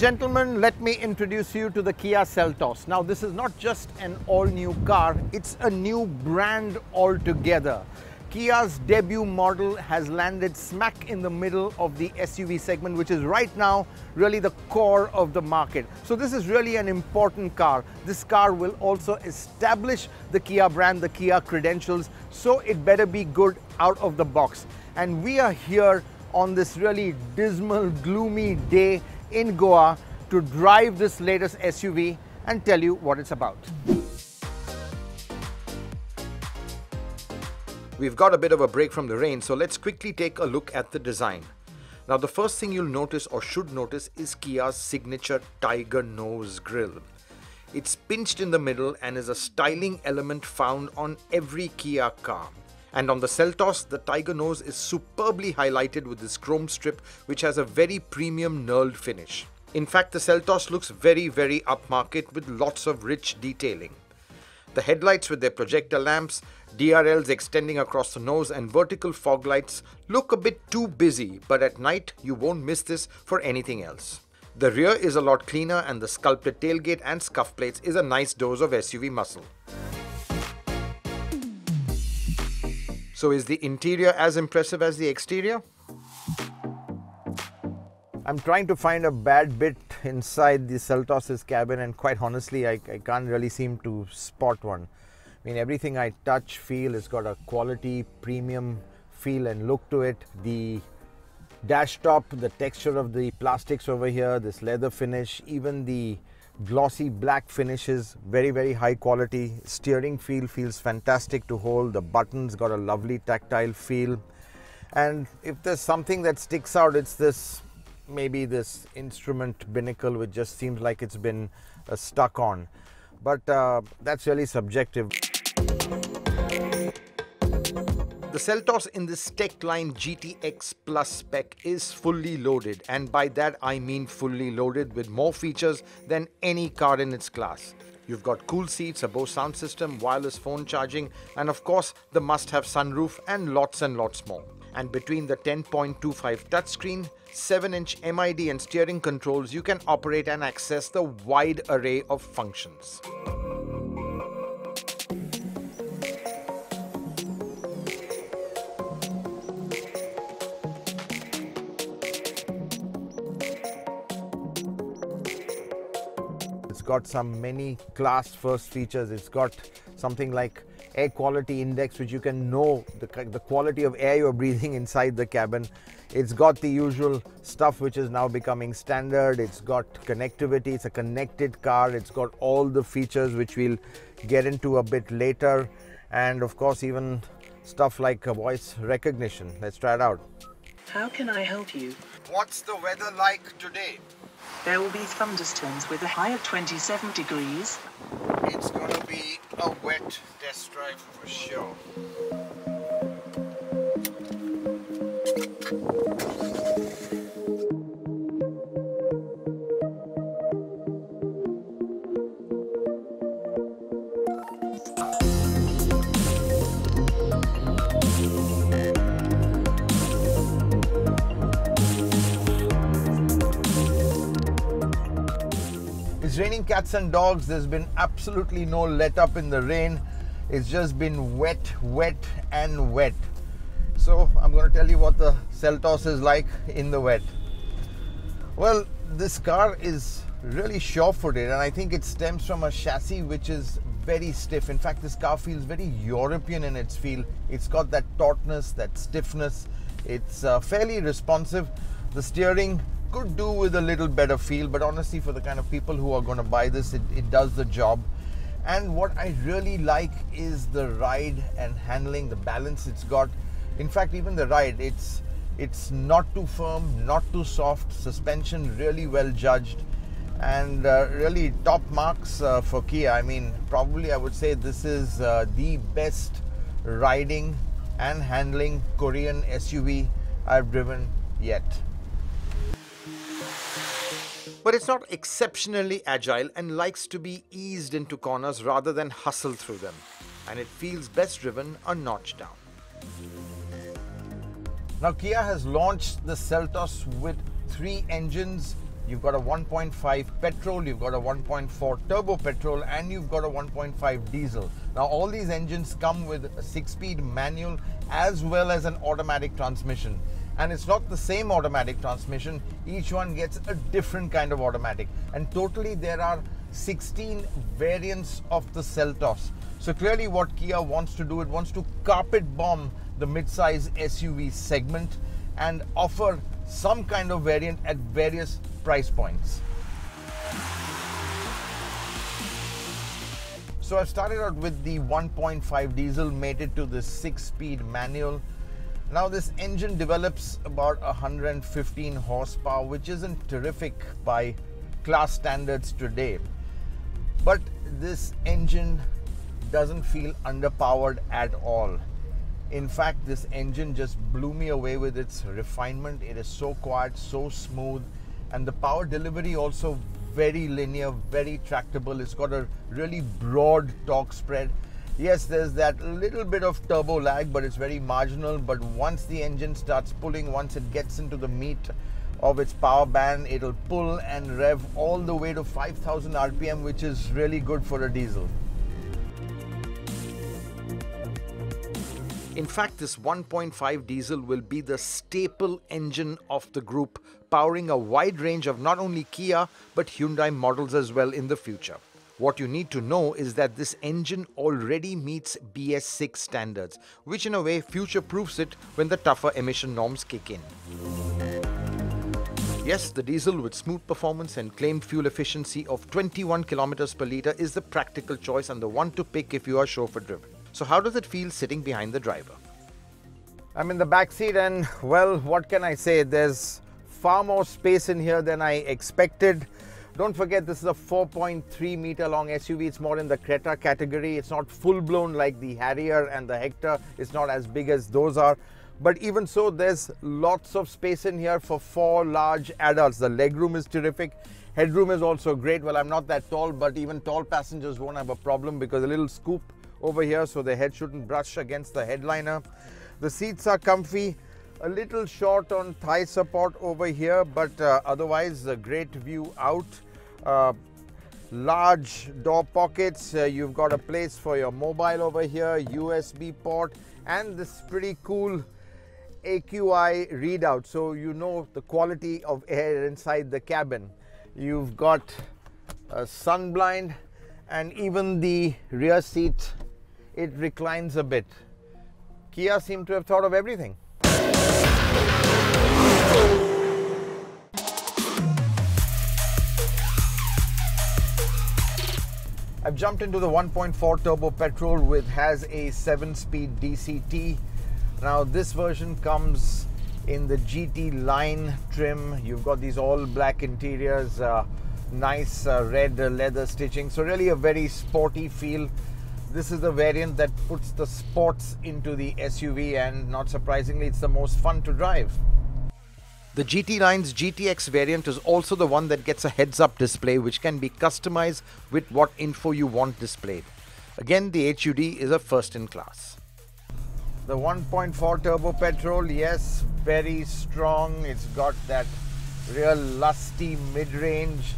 gentlemen, let me introduce you to the Kia Seltos. Now, this is not just an all-new car, it's a new brand altogether. Kia's debut model has landed smack in the middle of the SUV segment, which is right now really the core of the market. So this is really an important car. This car will also establish the Kia brand, the Kia credentials, so it better be good out of the box. And we are here on this really dismal, gloomy day in Goa to drive this latest SUV and tell you what it's about. We've got a bit of a break from the rain, so let's quickly take a look at the design. Now the first thing you'll notice or should notice is Kia's signature tiger nose grille. It's pinched in the middle and is a styling element found on every Kia car. And on the Seltos, the tiger nose is superbly highlighted with this chrome strip which has a very premium knurled finish. In fact, the Seltos looks very very upmarket with lots of rich detailing. The headlights with their projector lamps, DRLs extending across the nose and vertical fog lights look a bit too busy, but at night you won't miss this for anything else. The rear is a lot cleaner and the sculpted tailgate and scuff plates is a nice dose of SUV muscle. So is the interior as impressive as the exterior? I'm trying to find a bad bit inside the Seltos' cabin and quite honestly I, I can't really seem to spot one. I mean everything I touch, feel has got a quality, premium feel and look to it. The dash top, the texture of the plastics over here, this leather finish, even the glossy black finishes, very very high quality. Steering feel feels fantastic to hold. The buttons got a lovely tactile feel. And if there's something that sticks out, it's this maybe this instrument binnacle which just seems like it's been uh, stuck on but uh, that's really subjective the Seltos in this Techline GTX Plus spec is fully loaded and by that I mean fully loaded with more features than any car in its class. You've got cool seats, a Bose sound system, wireless phone charging and of course the must-have sunroof and lots and lots more. And between the 10.25 touchscreen, 7-inch MID and steering controls, you can operate and access the wide array of functions. Got some many class first features. It's got something like air quality index which you can know the, the quality of air you're breathing inside the cabin. It's got the usual stuff which is now becoming standard. It's got connectivity. It's a connected car. It's got all the features which we'll get into a bit later. And of course, even stuff like voice recognition. Let's try it out. How can I help you? What's the weather like today? There will be thunderstorms with a high of 27 degrees. It's to be a wet test drive for sure. Cats and dogs. There's been absolutely no let up in the rain. It's just been wet, wet, and wet. So I'm going to tell you what the Seltos is like in the wet. Well, this car is really sure-footed and I think it stems from a chassis which is very stiff. In fact, this car feels very European in its feel. It's got that tautness, that stiffness. It's uh, fairly responsive. The steering could do with a little better feel, but honestly, for the kind of people who are going to buy this, it, it does the job. And what I really like is the ride and handling, the balance it's got. In fact, even the ride, it's it's not too firm, not too soft. Suspension really well judged, and uh, really top marks uh, for Kia. I mean, probably I would say this is uh, the best riding and handling Korean SUV I've driven yet. But it's not exceptionally agile and likes to be eased into corners rather than hustle through them. And it feels best driven a notch down. Now Kia has launched the Seltos with three engines You've got a 1.5 petrol, you've got a 1.4 turbo petrol, and you've got a 1.5 diesel. Now, all these engines come with a six speed manual as well as an automatic transmission. And it's not the same automatic transmission, each one gets a different kind of automatic. And totally, there are 16 variants of the Seltos. So, clearly, what Kia wants to do, it wants to carpet bomb the mid-size SUV segment and offer some kind of variant at various price points. So I've started out with the 1.5 diesel mated to the 6-speed manual. Now this engine develops about 115 horsepower which isn't terrific by class standards today. But this engine doesn't feel underpowered at all. In fact, this engine just blew me away with its refinement. It is so quiet, so smooth, and the power delivery also very linear, very tractable. It's got a really broad torque spread. Yes, there's that little bit of turbo lag, but it's very marginal. But once the engine starts pulling, once it gets into the meat of its power band, it'll pull and rev all the way to 5000 RPM, which is really good for a diesel. In fact, this 1.5 diesel will be the staple engine of the group, powering a wide range of not only Kia but Hyundai models as well in the future. What you need to know is that this engine already meets BS6 standards, which in a way future proofs it when the tougher emission norms kick in. Yes, the diesel with smooth performance and claimed fuel efficiency of 21 kilometers per liter is the practical choice and the one to pick if you are chauffeur driven. So, how does it feel sitting behind the driver? I'm in the back seat, and well, what can I say? There's far more space in here than I expected. Don't forget, this is a 4.3 meter long SUV. It's more in the Creta category. It's not full blown like the Harrier and the Hector. It's not as big as those are. But even so, there's lots of space in here for four large adults. The legroom is terrific. Headroom is also great. Well, I'm not that tall, but even tall passengers won't have a problem because a little scoop over here so the head shouldn't brush against the headliner. The seats are comfy, a little short on thigh support over here, but uh, otherwise a great view out. Uh, large door pockets, uh, you've got a place for your mobile over here, USB port, and this pretty cool AQI readout so you know the quality of air inside the cabin. You've got a sun blind and even the rear seat it reclines a bit. Kia seem to have thought of everything. I've jumped into the 1.4 turbo petrol with has a 7-speed DCT. Now this version comes in the GT line trim. You've got these all black interiors, uh, nice uh, red leather stitching. So really a very sporty feel this is the variant that puts the sports into the SUV and not surprisingly it's the most fun to drive. The GT Line's GTX variant is also the one that gets a heads-up display which can be customized with what info you want displayed. Again, the HUD is a first in class. The 1.4 turbo petrol, yes, very strong. It's got that real lusty mid-range.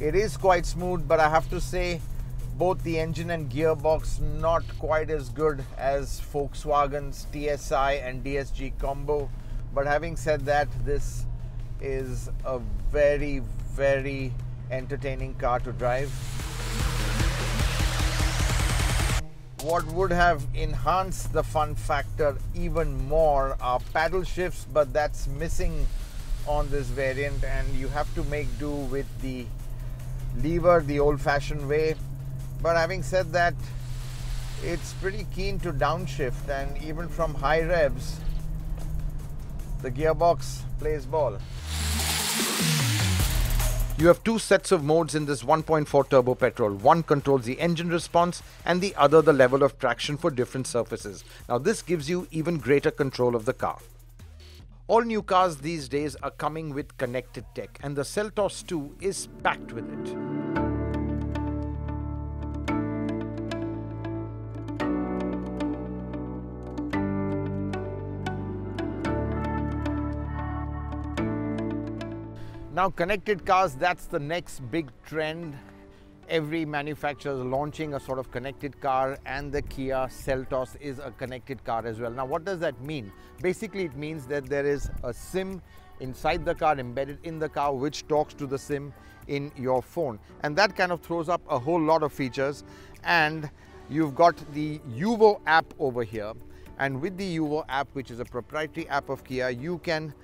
It is quite smooth, but I have to say both the engine and gearbox not quite as good as Volkswagen's TSI and DSG combo. But having said that, this is a very, very entertaining car to drive. What would have enhanced the fun factor even more are paddle shifts, but that's missing on this variant, and you have to make do with the lever the old fashioned way. But having said that, it's pretty keen to downshift, and even from high revs, the gearbox plays ball. You have two sets of modes in this 1.4 turbo petrol. One controls the engine response and the other the level of traction for different surfaces. Now this gives you even greater control of the car. All new cars these days are coming with connected tech and the Seltos too is packed with it. Now, connected cars, that's the next big trend. Every manufacturer is launching a sort of connected car, and the Kia Seltos is a connected car as well. Now, what does that mean? Basically, it means that there is a SIM inside the car, embedded in the car, which talks to the SIM in your phone. And that kind of throws up a whole lot of features. And you've got the UVO app over here. And with the UVO app, which is a proprietary app of Kia, you can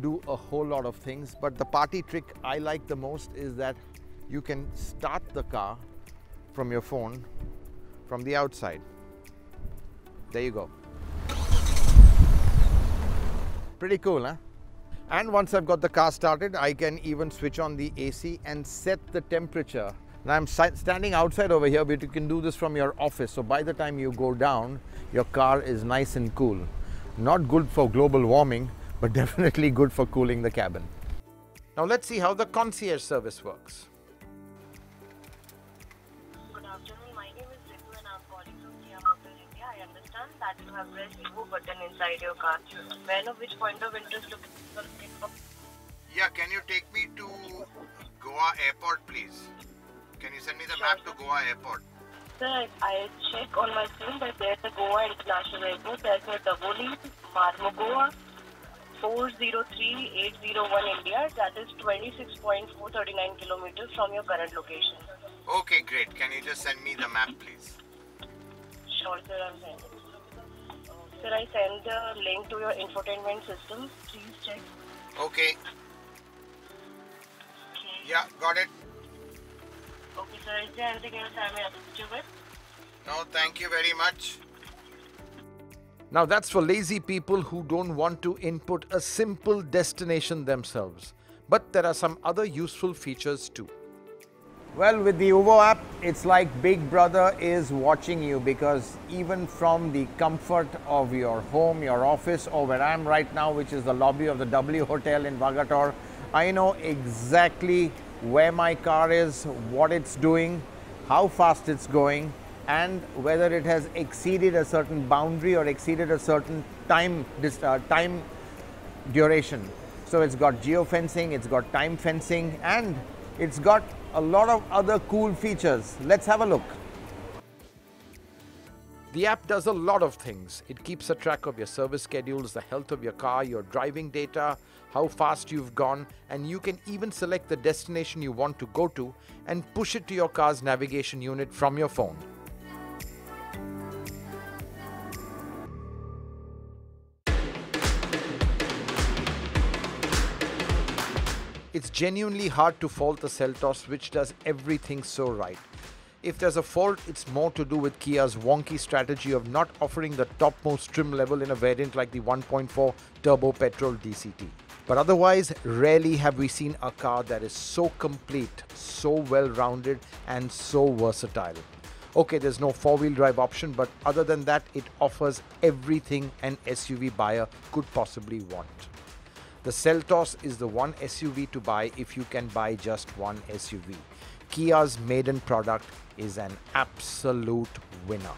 do a whole lot of things. But the party trick I like the most is that you can start the car from your phone from the outside. There you go. Pretty cool, huh? And once I've got the car started, I can even switch on the AC and set the temperature. Now I'm standing outside over here, but you can do this from your office. So by the time you go down, your car is nice and cool. Not good for global warming, but definitely good for cooling the cabin. Now let's see how the concierge service works. Good afternoon. My name is Ritu and I'm calling from Kia Motors India. I understand that you have pressed Evo button inside your car. May I know which point of interest to? Yeah, can you take me to Goa Airport, please? Can you send me the map to Goa Airport? Sir, I check on my screen that there's a Goa International Airport. There's a Davoli, Marmugao, 403801 India. That is 26.439 kilometers from your current location. Okay, great. Can you just send me the map, please? Sure, sir, I'm sending. Sir, I sent the link to your infotainment system. Please check. Okay, Okay. yeah, got it. Okay, sir. Is there anything else I may assist you with? No, thank you very much. Now, that's for lazy people who don't want to input a simple destination themselves. But there are some other useful features too. Well, with the UVO app, it's like Big Brother is watching you because even from the comfort of your home, your office, or where I'm right now, which is the lobby of the W Hotel in Vagator, I know exactly where my car is, what it's doing, how fast it's going, and whether it has exceeded a certain boundary or exceeded a certain time, uh, time duration. So it's got geofencing, it's got time fencing, and it's got a lot of other cool features. Let's have a look. The app does a lot of things. It keeps a track of your service schedules, the health of your car, your driving data, how fast you've gone, and you can even select the destination you want to go to and push it to your car's navigation unit from your phone. It's genuinely hard to fault the Seltos, which does everything so right. If there's a fault, it's more to do with Kia's wonky strategy of not offering the topmost trim level in a variant like the 1.4 turbo petrol DCT. But otherwise, rarely have we seen a car that is so complete, so well rounded, and so versatile. Okay, there's no four wheel drive option, but other than that, it offers everything an SUV buyer could possibly want. The Seltos is the one SUV to buy if you can buy just one SUV. Kia's maiden product is an absolute winner.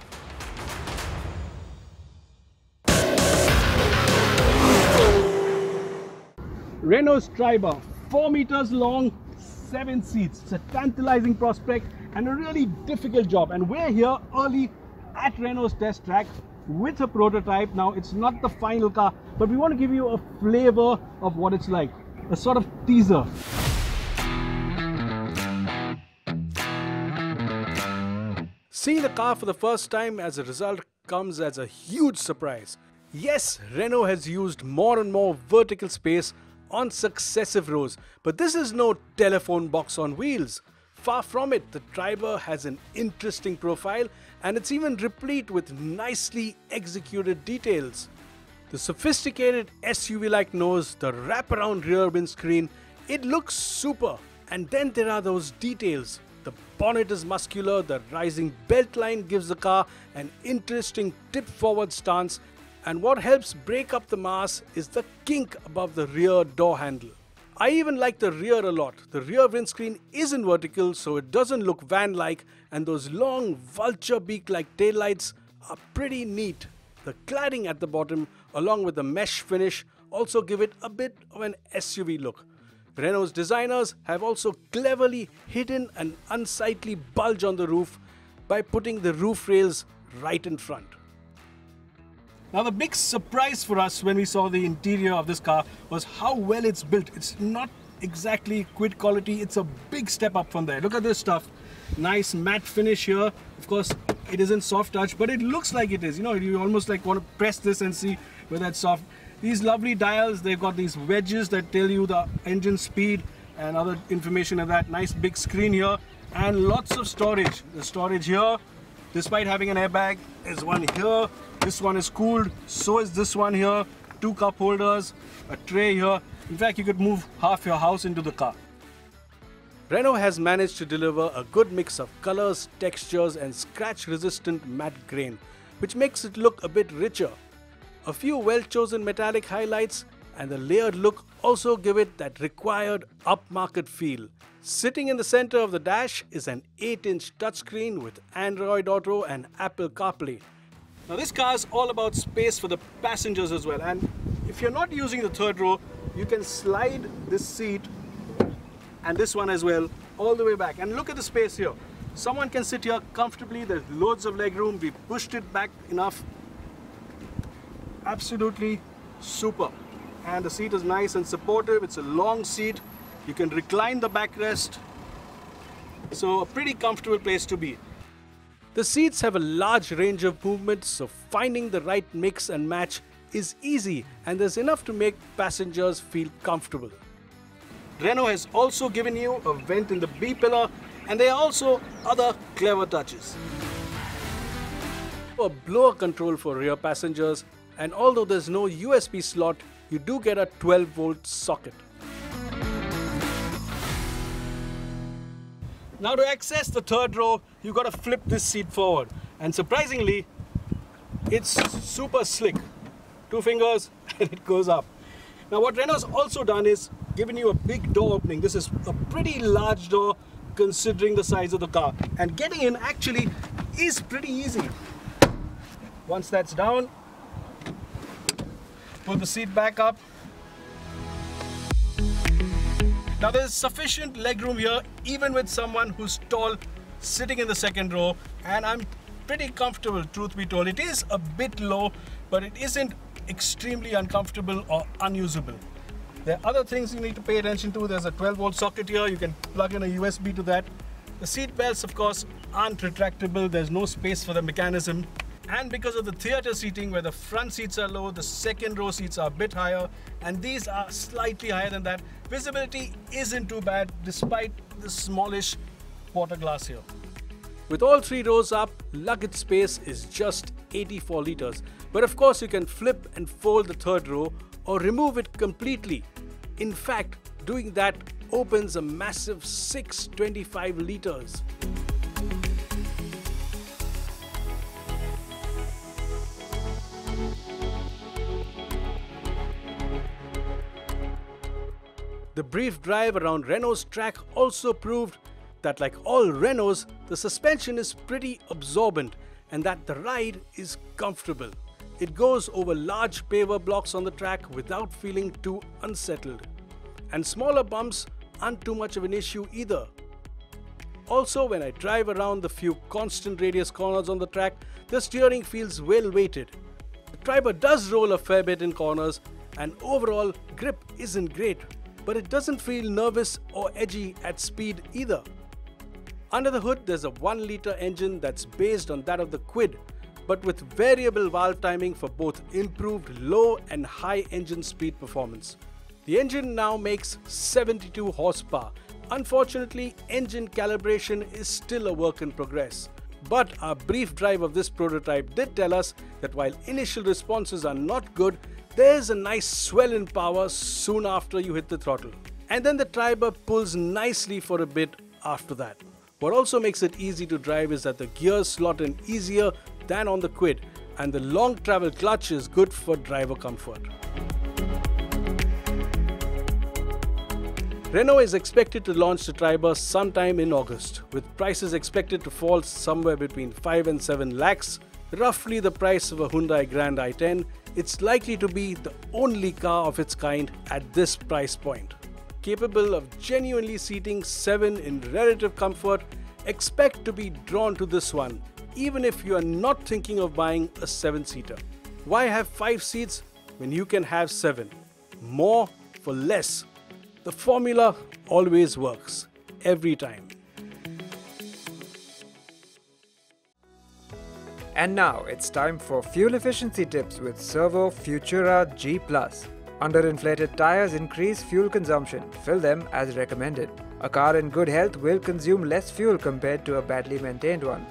Renault's Triber, 4 meters long, 7 seats. It's a tantalizing prospect and a really difficult job. And we're here early at Renault's test track with a prototype. Now, it's not the final car, but we want to give you a flavor of what it's like. A sort of teaser. Seeing the car for the first time as a result comes as a huge surprise. Yes, Renault has used more and more vertical space on successive rows, but this is no telephone box on wheels. Far from it, the Triber has an interesting profile and it's even replete with nicely executed details. The sophisticated SUV like nose, the wraparound rear windscreen, it looks super. And then there are those details. The bonnet is muscular, the rising belt line gives the car an interesting tip forward stance, and what helps break up the mass is the kink above the rear door handle. I even like the rear a lot. The rear windscreen isn't vertical, so it doesn't look van like, and those long vulture beak like taillights are pretty neat. The cladding at the bottom, along with the mesh finish, also give it a bit of an SUV look. Renault's designers have also cleverly hidden an unsightly bulge on the roof by putting the roof rails right in front. Now the big surprise for us when we saw the interior of this car was how well it's built. It's not exactly Kwid quality, it's a big step up from there. Look at this stuff. Nice matte finish here. Of course, it isn't soft touch, but it looks like it is. You know, you almost like want to press this and see whether it's soft. These lovely dials, they've got these wedges that tell you the engine speed and other information of that. Nice big screen here and lots of storage. The storage here, despite having an airbag, is one here. This one is cooled, so is this one here. Two cup holders, a tray here. In fact, you could move half your house into the car. Renault has managed to deliver a good mix of colors, textures and scratch resistant matte grain, which makes it look a bit richer a few well-chosen metallic highlights and the layered look also give it that required upmarket feel. Sitting in the center of the dash is an 8-inch touchscreen with Android Auto and Apple CarPlay. Now this car is all about space for the passengers as well. And if you're not using the third row, you can slide this seat and this one as well all the way back. And look at the space here. Someone can sit here comfortably, there's loads of leg room, we pushed it back enough. Absolutely super. And the seat is nice and supportive. It's a long seat. You can recline the backrest. So a pretty comfortable place to be the seats have a large range of movement so finding the right mix and match is easy and there's enough to make passengers feel comfortable Renault has also given you a vent in the B pillar and there are also other clever touches a blower control for rear passengers and although there's no USB slot, you do get a 12 volt socket. Now to access the third row, you've got to flip this seat forward. And surprisingly, it's super slick. Two fingers and it goes up. Now what Renault's also done is given you a big door opening. This is a pretty large door considering the size of the car. And getting in actually is pretty easy. Once that's down, Pull the seat back up. Now there's sufficient legroom here even with someone who's tall sitting in the second row and I'm pretty comfortable truth be told. It is a bit low but it isn't extremely uncomfortable or unusable. There are other things you need to pay attention to. There's a 12 volt socket here. You can plug in a USB to that. The seat belts of course aren't retractable. There's no space for the mechanism and because of the theater seating where the front seats are low, the second row seats are a bit higher and these are slightly higher than that. Visibility isn't too bad despite the smallish quarter glass here. With all three rows up, luggage space is just 84 liters. But of course you can flip and fold the third row or remove it completely. In fact, doing that opens a massive 625 liters. The brief drive around Renault's track also proved that like all Renaults, the suspension is pretty absorbent and that the ride is comfortable. It goes over large paver blocks on the track without feeling too unsettled. And smaller bumps aren't too much of an issue either. Also, when I drive around the few constant radius corners on the track, the steering feels well weighted. The Triber does roll a fair bit in corners and overall grip isn't great but it doesn't feel nervous or edgy at speed either. Under the hood, there's a 1 litre engine that's based on that of the Kwid, but with variable valve timing for both improved low and high engine speed performance. The engine now makes 72 horsepower. Unfortunately, engine calibration is still a work in progress. But our brief drive of this prototype did tell us that while initial responses are not good, there's a nice swell in power soon after you hit the throttle. And then the Triber pulls nicely for a bit after that. What also makes it easy to drive is that the gears slot in easier than on the Kwid and the long travel clutch is good for driver comfort. Renault is expected to launch the Triber sometime in August, with prices expected to fall somewhere between 5 and 7 lakhs, roughly the price of a Hyundai Grand i10 it's likely to be the only car of its kind at this price point. capable of genuinely seating 7 in relative comfort, expect to be drawn to this one, even if you are not thinking of buying a 7 seater. Why have 5 seats when you can have 7? More for less. The formula always works, every time. And now it's time for fuel efficiency tips with Servo Futura G+. Underinflated tires increase fuel consumption. Fill them as recommended. A car in good health will consume less fuel compared to a badly maintained one.